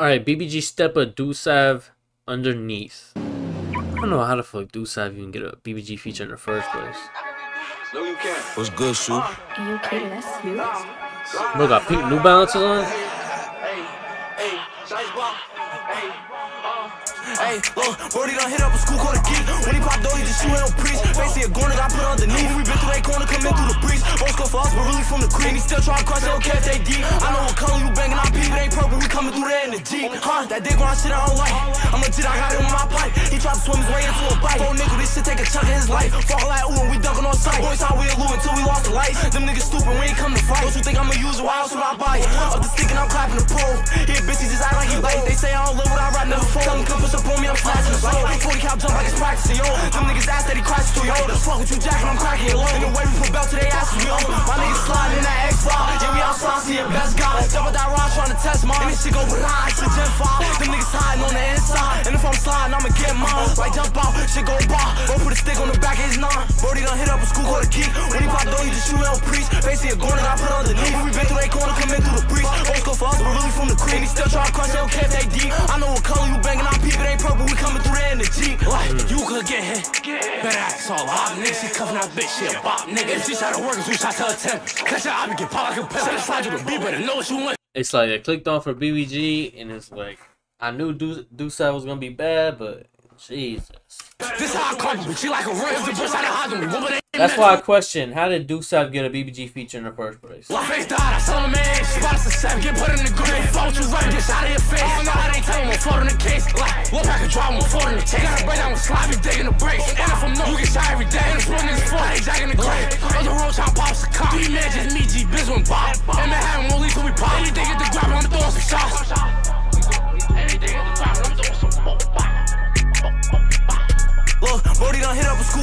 Alright, BBG Steppaa Dusav underneath. I don't know how the fuck Dusav even get a BBG feature in the first place. No, you can't. What's good, Sue? Are you okay? That's you. Bro got pink New Balances on? Hey, hey, Hey. Hey, look, Brody done hit up a school called a geek. When he popped though, he just shoot on preach. Facing a corner, got put underneath. We been through that corner, come in through the breach. Most go for us, but really from the cream. He still try to crush, they don't care if they deep. I know what color you banging, I peep, it ain't purple. We coming through there in the Jeep. Huh, that dick grind shit I don't like. I'm legit, I got it in my pipe. He tried to swim his way into a bite. Four nickel, this shit take a chunk of his life. Fall like ooh, and we dunking on sight. Boys, how we allude until we lost the lights. Them niggas stupid, we ain't come to fight. Don't you think I'ma use it? Why else would I buy it? Up the stick and I'm clapping the pole. Here, bitch, he just act like he late. They say I don't love what I ride, never fold. Tell him come push up on me, I'm slashing the soul. 40 cal jump like it's practicing, yo. Them niggas ass that he crashed to, yo. The fuck with you, jacking, I'm cracking it low. In the way we put belt to their asses, yo. My niggas sliding in that X5. Yeah, we outside, see your best guy. Jump with that to test mine. And this shit go blind, shit Gen 5. Them niggas hiding on the inside. And if I'm sliding, I'ma get mine. Like jump out, shit go by. Go put a stick on the back of his nine. Brody done hit up a school called a key. When he pop though, he just shoot on preach. Facing a corner, got put underneath. We been through that corner, come in through the breach. Old school for us, but really from the cream. He still try to crush, they don't care if they deep. I know what color you banging, I peep, it ain't purple. We coming through there in the Jeep. Like, you could get hit. Better ass all hot nigga. She cuffing that bitch, she a bop nigga. If she try to work, two shots to attempt. Catch her, I be get pop like a pimp. Send a slide you to be, better know what you want. It's like I clicked on for BBG and it's like I knew Du- Dusav was gonna be bad, but Jesus. This how I come, she like a real the bitch had a hide me. Woman ain't That's why I question how did Dusav get a BBG feature in the first place? My face died, I saw him man. Spots the seven, get put in the grave. Fuck you right, bitch, out of your face. I don't know how they tell him I'm floating the case. Like, what pack of drive, I'm floating the chase. Gotta break down with sloppy, digging the brakes. And if I'm no, you get shot every day. And it's one niggas foot, they jacking the grave. Other road chop pops the cop.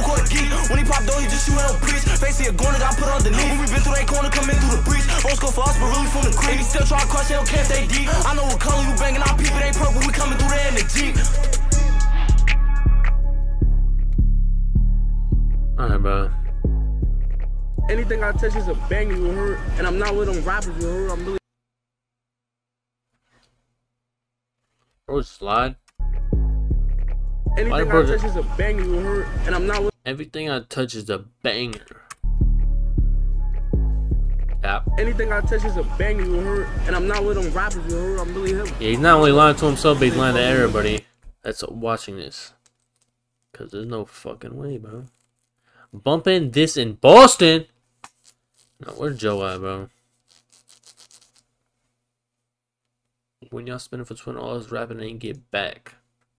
Done hit up a school called a geek. When he popped though, he just shooting on preach. Facing a corner, got put underneath. When we been through that corner, come in through the breach. Old school for us, but really from the cream. He still try to crush, they don't care if they deep. I know what color you banging, I peep, it ain't purple. We coming through there in the Jeep. Alright, bro. Anything I touch is a bang, you heard. And I'm not with them rappers, you heard. I'm really. Bro, slide. Anything I touch is a bang, you heard. And I'm not with. Everything I touch is a banger. Yeah. Anything I touch is a banger, you heard. And I'm not with them rappers, you heard. I'm really him. Yeah, he's not only lying to himself, but he's lying to everybody that's watching this. Cause there's no fucking way, bro. Bumping this in Boston. No, where's Joe at, bro? When y'all spinning for twin all this rapping ain't get back.